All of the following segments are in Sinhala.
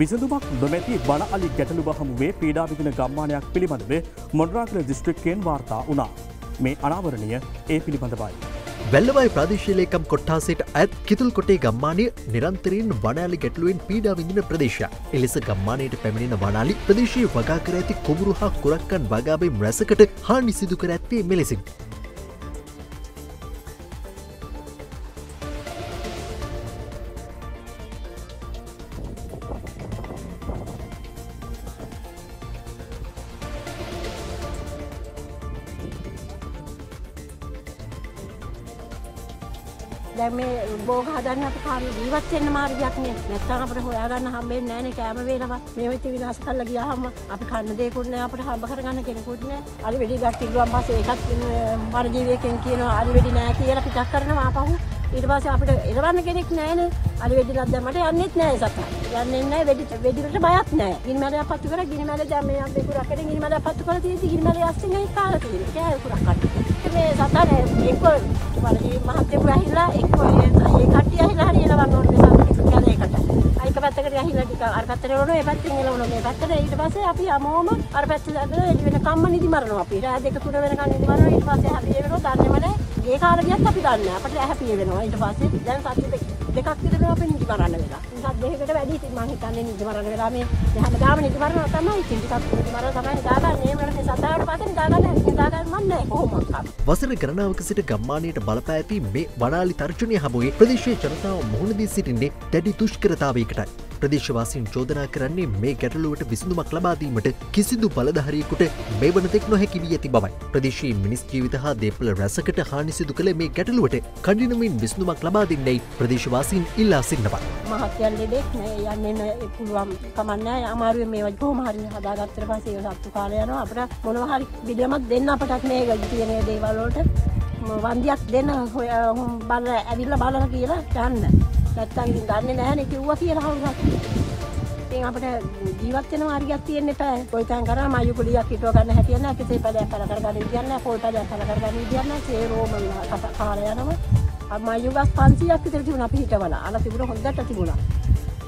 විසඳුමක් නොමැති බණ අලි ගැටලුව හමුවේ පීඩාවිදින ගම්මානයක් පිළිබඳව මොඩරාගල දිස්ත්‍රික්කයෙන් වාර්තා වනා. මේ අනාවරණය ඒ පිළිබඳවයි. වැල්ලවයි ප්‍රදේශලේකම් කොට්ටාසේට ඇත් කිතුල් කොටේ ගම්මානය නිරන්තරයෙන් වනාලි ගැටලුවෙන් පීඩාවිඳින ප්‍රදේශ. එලෙස ගම්මානයට පැමිණෙන වනාලි ප්‍රදේශයේ වගා කර ඇති කුමරු හා කුරක්කන් වගාබෙන් රැසකට හා නිසිදු කර ඇත්තේ මෙලෙසින්. දැන් මේ බෝග හදන්න අප කාම ජීවත් වෙන්න මාර්ගයක් නේ. නැත්නම් අපිට හොයාගන්න හම්බෙන්නේ නැහැ නේ කෑම වේලවත්. මේ විදිහ විනාශ කරලා ගියාම අපි කන්න දෙයක්වත් නැහැ අපිට හම්බ කරගන්න කෙනෙකුත් නැහැ. අලි වෙඩි ගත්ත ගිරුවන් පස්සේ ඒකත් මර ජීවියකින් කියනවා අලි වෙඩි නැහැ කියලා පිටක් කරනවා ආපහු. ඊට පස්සේ අපිට එළවන්න කෙනෙක් නැහැනේ. අලි වෙඩි ලද්ද මට යන්නෙත් නැහැ සතා යන්නේ නැහැ වෙඩි වෙඩි වලට බයක් නැහැ. ගිනි මැලයක් පත්තු කරලා ගිනි මැල දැන් මේ අපි කුරක් කරගෙන ගිනි මැලයක් පත්තු කරලා තියෙද්දි ගිනි මැලේ අස්සින් ඒක කාලා තියෙනවා කෑ කුරක් කන්න මේ සතා එක්ක වලදී මහත්තුරු ඇහිලා එක්ක ඒ කට්ටිය ඇහිලා හරි එලවන්න පැත්තකට ඇහිලා ටික අර පැත්තට එළවනවා ඒ පැත්තෙන් එළවනවා මේ පැත්තට ඊට පස්සේ අපි අමෝම අර පැත්තට ඇදලා එළි වෙන කම්ම නිදි මරනවා අපි. රෑ දෙක තුන වෙනකන් නිදි මරනවා. ඊට පස්සේ හැපි වෙනවා. දන්නේම නැහැ. ගේ කාලේ ගියත් අපි දන්නේ නැහැ. අපිට හැපි වෙනවා. ඊට පස්සේ දැන් සත්‍ය දෙකක් විතර අපි නිදි මරන්න වෙලා. නිසා දෙකකට වැඩි ඉතින් මං හිතන්නේ නිදි මරන්න වෙලා මේ හැමදාම නිදි මරනවා තමයි. ඉතින් ටිකක් නිදි මරලා තමයි දාගන්නේ එහෙම නැත්නම් සතාවට පස්සේ දාගන්න දාගන්න මන් නැහැ. කොහොමද වසර ගණනාවක සිට ගම්මානයට බලපා ඇති මේ වනාලි තර්ජනය හමුවේ ප්‍රදේශය ජනතාව මුහුණදී සිටින්නේ දැඩි තුෂ්කරතාවයකටයි. ප්‍රදේශවාසින් චෝදනා කරන්නේ මේ ගැටලුවට විසඳුමක් ලබාදීමට කිසිදු බලධහරයකුට මේ වනතෙක් නොහැකි වී ඇති බවයි. ප්‍රදේශයේ මිනිස් ජීවිත හා දේපල රැසකට හානිසිදු කළ මේ ගැටලුවට කඩිනමින් විසඳුමක් ලබා දෙන්නයි ප්‍රදේශවාසින් ඉල්ලා සින්නවා. මහත්යන් ලෙඩෙක් නෑ යන්නේ පුළුවන් කමන්නෑ අමාරුවෙන් මේ වගේ කොහොම හරි හදාගත්තට පස්සේ ඒක සත්තු කාලය යනවා අපිට මොනවා හරි පිළියමක් දෙන්න අපටත් මේ තියෙන දේවල් වලට වන්දියක් දෙන්න බල ඇවිල්ලා බලලා කියලා යන්න. නැත්තම් ඉතින් දන්නේ නැහැ නේ කිව්වා කියලා කවුරුත්. ඉතින් අපිට ජීවත් වෙන මාර්ගයක් තියෙන්න එපා. කොයිතැන් කරා මායු කුලියක් හිටව ගන්න හැටියක් නැහැ. කිසි පැලයක් පැල කරගන්න විදියක් නැහැ. පොල් පැලයක් පැල කරගන්න විදියක් නැහැ. සේරෝම කාලය යනවා. මායු ගස් 500ක් විතර තිබුණා අපි හිටවලා. අර තිබුණ හොඳට තිබුණා.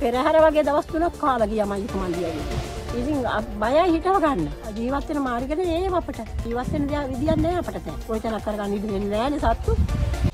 පෙරහැර වගේ දවස් තුනක් කාලා ගියා මායු කුමන්දියගේ. ඉතින් බයයි හිටව ගන්න. ජීවත් වෙන මාර්ගෙට ඒව අපට. ජීවත් වෙන විදියක් නැහැ අපට දැන්. කොයිතැනක් කරගන්න ඉඩ වෙන්නේ නැහැ නේ සත්තු.